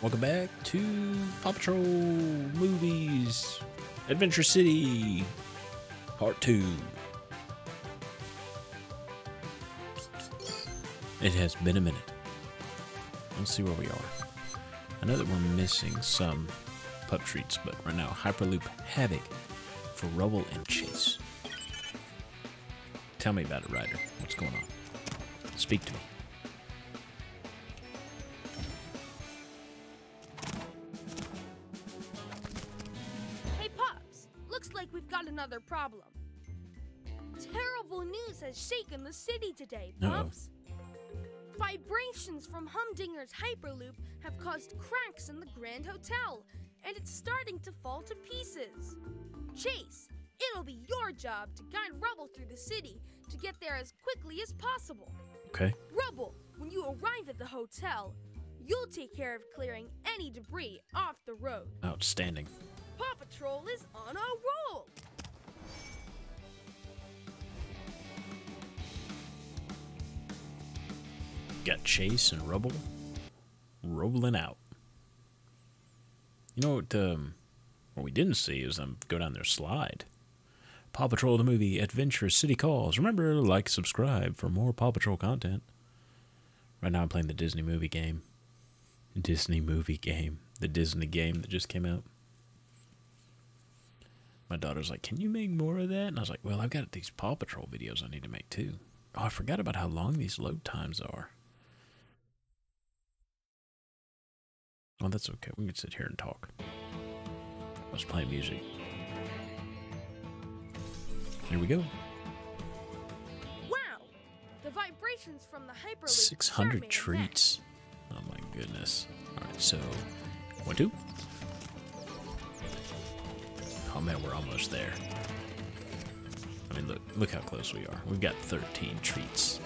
Welcome back to Paw Patrol Movies Adventure City Part 2. It has been a minute. Let's see where we are. I know that we're missing some pup treats, but right now, Hyperloop Havoc for Rubble and Chase. Tell me about it, Ryder. What's going on? Speak to me. Problem. Terrible news has shaken the city today, Uh-oh. Vibrations from Humdinger's Hyperloop have caused cracks in the Grand Hotel, and it's starting to fall to pieces. Chase, it'll be your job to guide Rubble through the city to get there as quickly as possible. Okay. Rubble, when you arrive at the hotel, you'll take care of clearing any debris off the road. Outstanding. Paw Patrol is on a roll! Got Chase and Rubble rolling out. You know what? Um, what we didn't see is them go down their slide. Paw Patrol the movie Adventure City Calls. Remember, to like, subscribe for more Paw Patrol content. Right now, I'm playing the Disney movie game. Disney movie game. The Disney game that just came out. My daughter's like, "Can you make more of that?" And I was like, "Well, I've got these Paw Patrol videos I need to make too." Oh, I forgot about how long these load times are. Oh, that's okay. We can sit here and talk. Let's play music. Here we go. Wow! The vibrations from the Hyperloop. 600 sure made a treats. Oh my goodness. Alright, so one, two. Oh man, we're almost there. I mean, look, look how close we are. We've got 13 treats.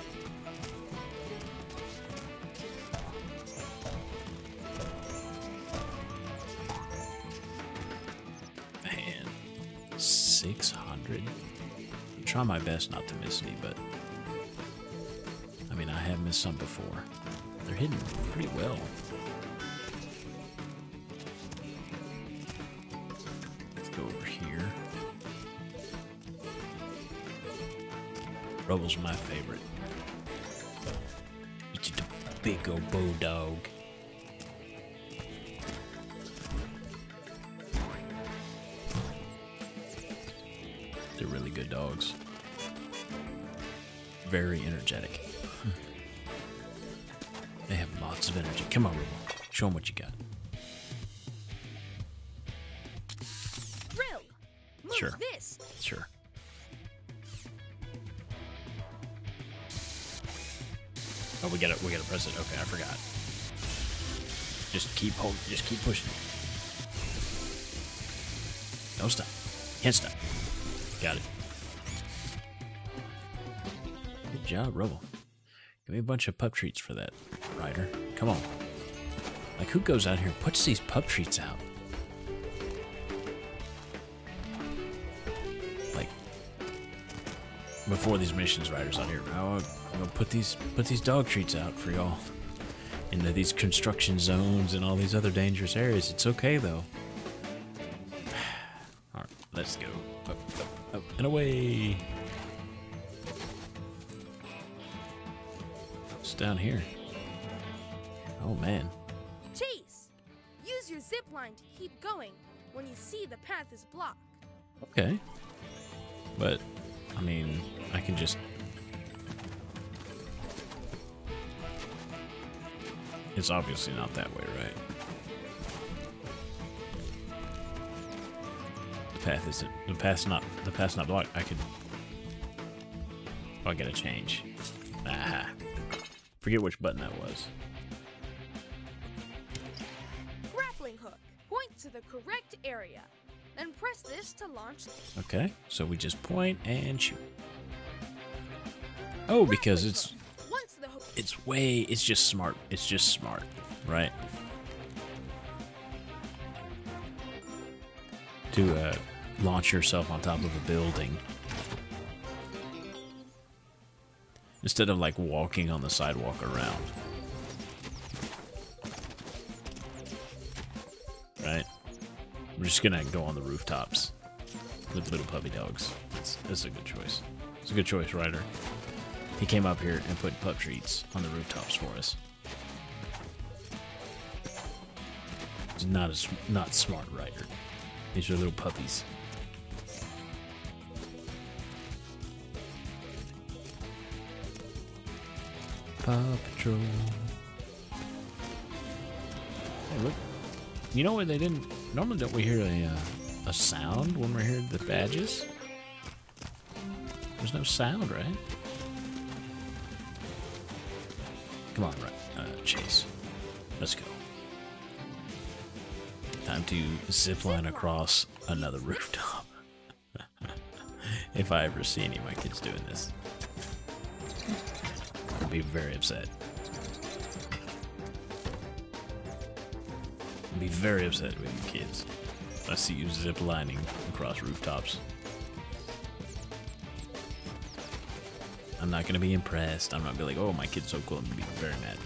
600. I'm trying my best not to miss any, but I mean, I have missed some before. They're hidden pretty well. Let's go over here. Rubble's my favorite. It's a big old bulldog. Very energetic. They have lots of energy. Come on, Rubble. Show them what you got. Sure. this! Sure. Oh, we gotta we gotta press it. Okay, I forgot. Just keep hold. Just keep pushing. Don't stop. Can't stop. Got it. Job, Rubble. Give me a bunch of pup treats for that, Ryder. Come on. Like, who goes out here and puts these pup treats out? Like, before these missions, Ryder's out here. I'm gonna put these put these dog treats out for y'all into these construction zones and all these other dangerous areas. It's okay though. All right, let's go up, up, up and away. Down here. Oh man. Chase! Use your zip line to keep going when you see the path is blocked. Okay. But, I mean, I can just. It's obviously not that way, right? The path isn't. The path's not. The path's not blocked. I could. Oh, I gotta change. Forget which button that was. Grappling hook. Point to the correct area. Then press this to launch. Okay, so we just point and shoot. Oh, because it's. Once the hook it's way it's just smart it's just smart right to uh, launch yourself on top of a building instead of like walking on the sidewalk around right? We're just gonna go on the rooftops with little puppy dogs. That's, that's a good choice. It's a good choice, Ryder. He came up here and put pup treats on the rooftops for us. It's not a, not smart, Ryder. These are little puppies. Paw Patrol. Hey, look. You know what they didn't... Normally don't we hear a, uh, a sound when we hear the badges? There's no sound, right? Come on, right, uh, Chase. Let's go. Time to zip line across another rooftop. if I ever see any of my kids doing this, be very upset. I'll be very upset with you kids. I see you zip lining across rooftops. I'm not gonna be impressed. I'm not gonna be like, oh, my kid's so cool. I'm gonna be very mad.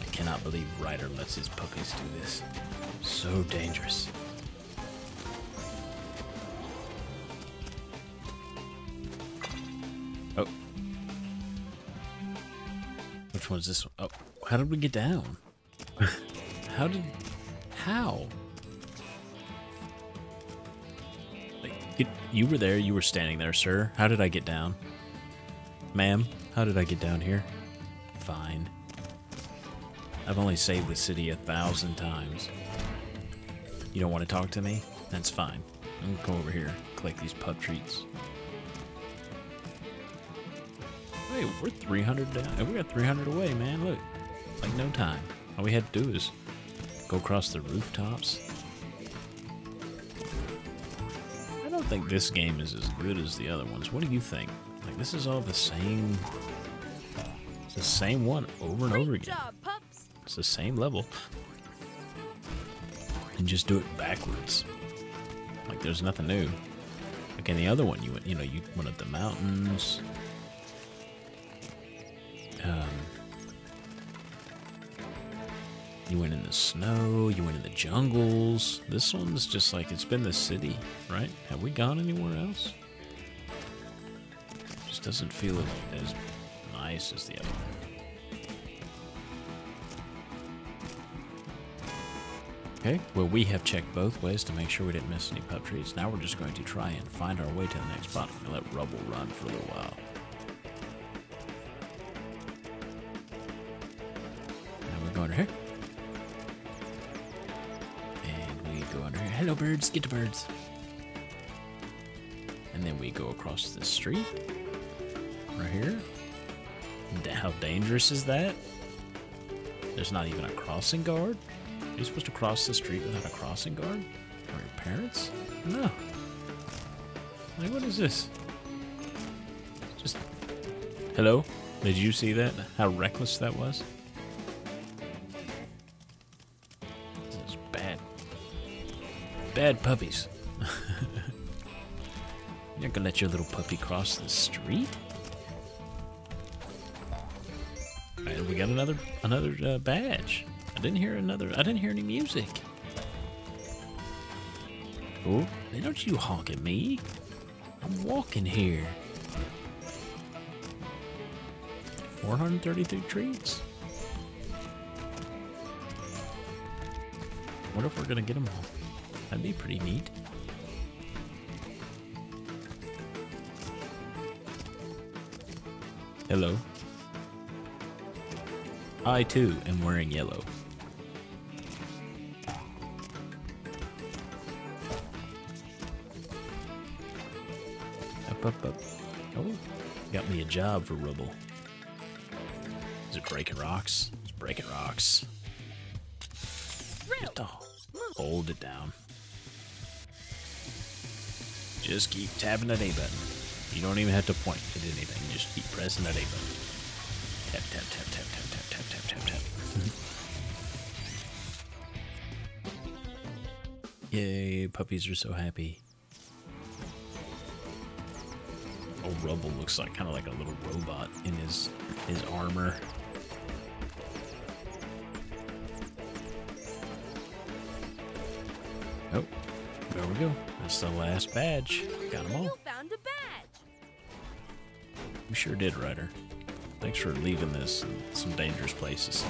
I cannot believe Ryder lets his puppies do this. So dangerous. Which one's this one? Oh, how did we get down? how did... How? Like, it, you were there, you were standing there, sir. How did I get down? Ma'am, how did I get down here? Fine. I've only saved the city a thousand times. You don't want to talk to me? That's fine. I'm gonna go over here, collect these pup treats. Hey, we're 300 down. We got 300 away, man. Look, like no time. All we had to do is go across the rooftops. I don't think this game is as good as the other ones. What do you think? Like, this is all the same... It's the same one over and over again. It's the same level. And just do it backwards. Like there's nothing new. Like in the other one, you went, you know, you went up the mountains. Um, you went in the snow. You went in the jungles. This one's just like it's been the city, right? Have we gone anywhere else? Just doesn't feel as, nice as the other one. Okay, well we have checked both ways to make sure we didn't miss any pup trees. Now we're just going to try and find our way to the next spot. Gonna let Rubble run for a little while. Birds, get the birds. And then we go across the street. Right here. How dangerous is that? There's not even a crossing guard? Are you supposed to cross the street without a crossing guard? Or your parents? No. Like, what is this? Just. Hello? Did you see that? How reckless that was? This is bad. Bad puppies. You're not gonna let your little puppy cross the street? We got another another uh, badge. I didn't hear another. I didn't hear any music. Oh, hey, don't you honk at me. I'm walking here. 433 treats. What if we're gonna get them all? That'd be pretty neat. Hello. I too am wearing yellow. Up, up, up. Oh, got me a job for Rubble. Is it breaking rocks? It's breaking rocks. Just oh, hold it down. Just keep tapping that A button. You don't even have to point at anything. Just keep pressing that A button. Tap, tap, tap, tap, tap, tap, tap, tap, tap, tap. Mm-hmm. Yay, puppies are so happy. Old Rubble looks like kind of like a little robot in his his armor. We go. That's the last badge. Got them all. You found a badge. We sure did, Ryder. Thanks for leaving this in some dangerous places.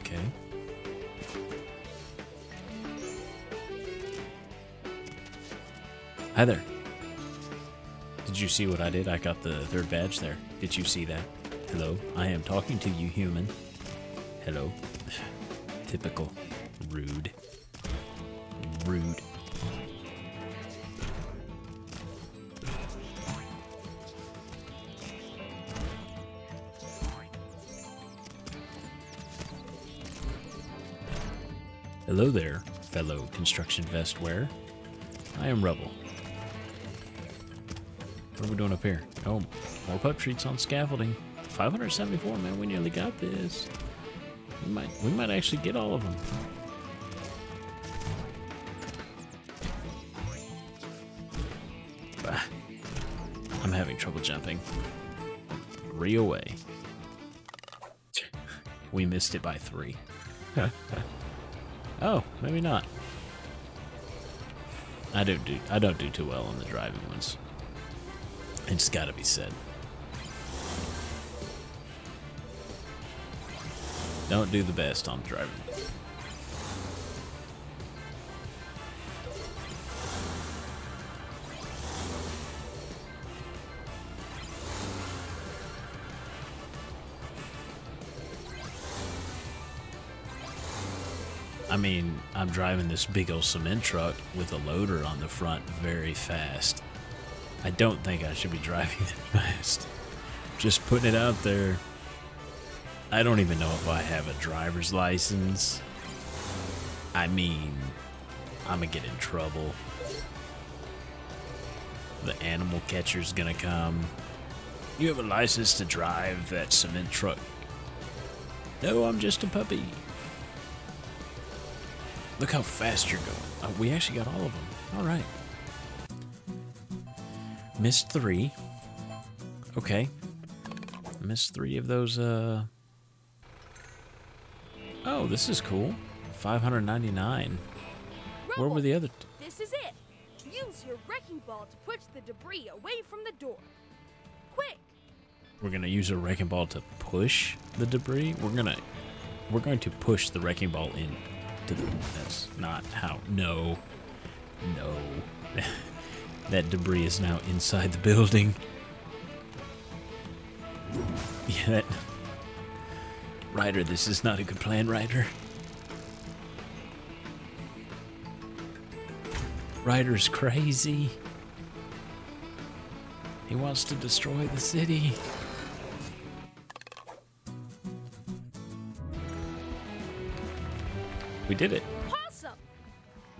Okay. Hi there. Did you see what I did? I got the third badge there. Did you see that? Hello, I am talking to you, human. Hello. Typical. Rude. Rude. Hello there, fellow construction vest wearer. I am Rubble. What are we doing up here? Oh, more pup treats on scaffolding. 574, man. We nearly got this. We might, we might actually get all of them. Having trouble jumping. Three away. We missed it by three. oh, maybe not. I don't do I don't do too well on the driving ones. It's got to be said. Don't do the best on driving. I mean, I'm driving this big old cement truck with a loader on the front very fast. I don't think I should be driving that fast. Just putting it out there. I don't even know if I have a driver's license. I mean, I'm gonna get in trouble. The animal catcher's gonna come. You have a license to drive that cement truck? No, I'm just a puppy. Look how fast you're going. Oh, we actually got all of them. All right. Missed three. Okay. Missed three of those, uh... Oh, this is cool. 599. Where were the other... This is it. Use your wrecking ball to push the debris away from the door. Quick! we're gonna use a wrecking ball to push the debris? We're gonna... We're going to push the wrecking ball in to. That's not how... No. No. that debris is now inside the building. Yeah, that... Ryder, this is not a good plan, Ryder. Ryder's crazy. He wants to destroy the city. We did it. Awesome!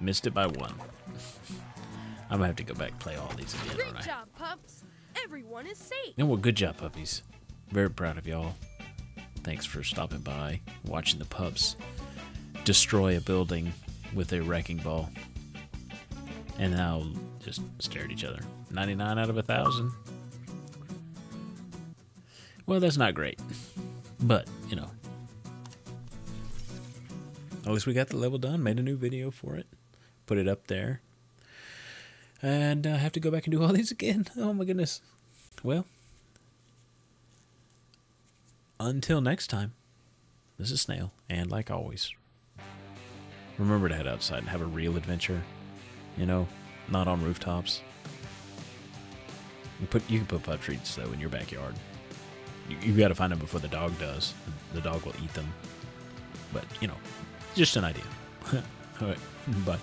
Missed it by one. I'm gonna have to go back and play all these again, Great aren't job, pups. Everyone is safe. No, well, good job, puppies. Very proud of y'all. Thanks for stopping by, watching the pups destroy a building with a wrecking ball. And now just stare at each other. 99 out of a 1,000. Well, that's not great. But, you know. At least we got the level done, made a new video for it, put it up there. And I have to go back and do all these again. Oh my goodness. Well, until next time, this is Snail, and like always, remember to head outside and have a real adventure. You know, not on rooftops. You put you can put pup treats though in your backyard. You, you got to find them before the dog does. The dog will eat them. But you know, just an idea. All right, bye.